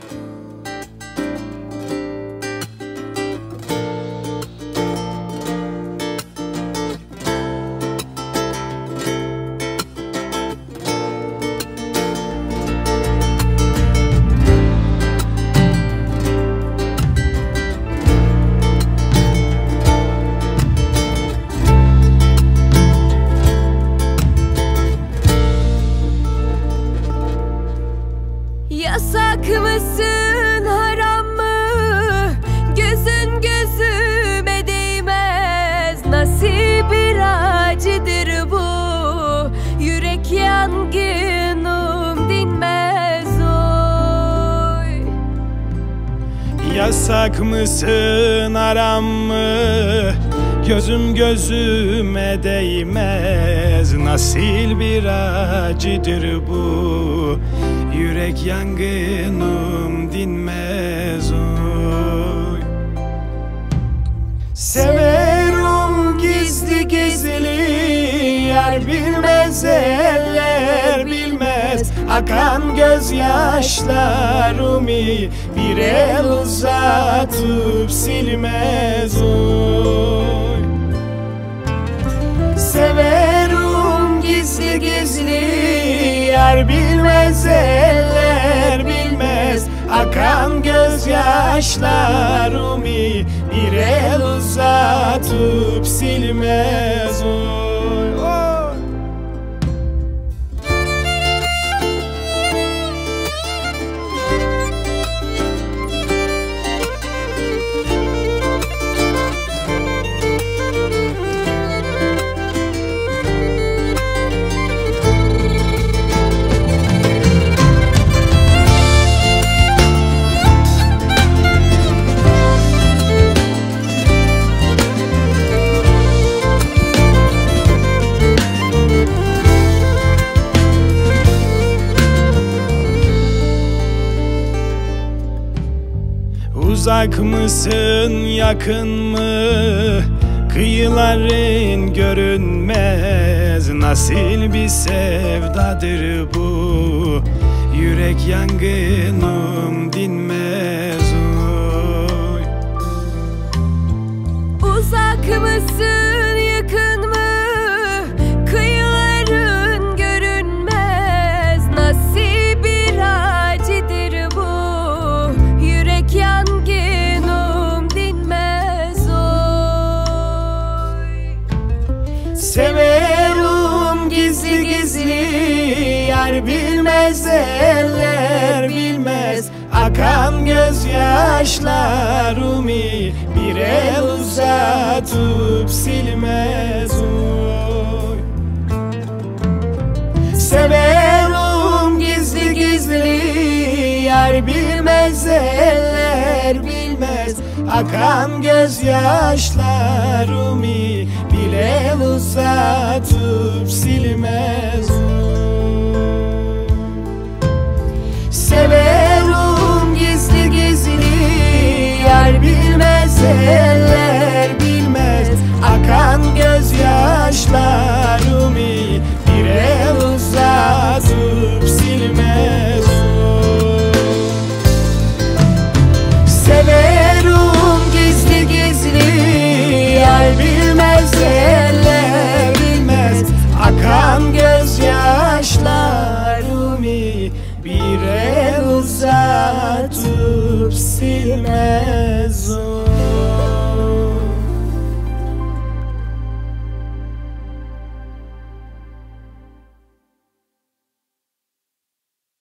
Yasak Yasak mısın aram mı? Gözüm gözüme değmez. Nasıl bir acıdır bu. Yürek yangınım dinmez oy. Severim gizli gizli Yer bilmez Akan gözyaşlarımı Bir el uzatıp silmez oy. Severim gizli gizli Yer bilmez eller bilmez. Akan gözyaşlarımı Bir el uzatıp silmez oy, Uzak mısın yakın mı? Kıyıların görünmez Nasıl bir sevdadır bu. Yürek yangınım gizli gizli Yar bilmez eller bilmez. Akan gözyaşlarımı Bir el uzatıp silmez oy Severim gizli gizli Yar bilmez eller bilmez Akan gözyaşlarımı Bir el uzatıp silmez. Severim gizli gizli Yar bilmez eller bir el uzatıp silmez o.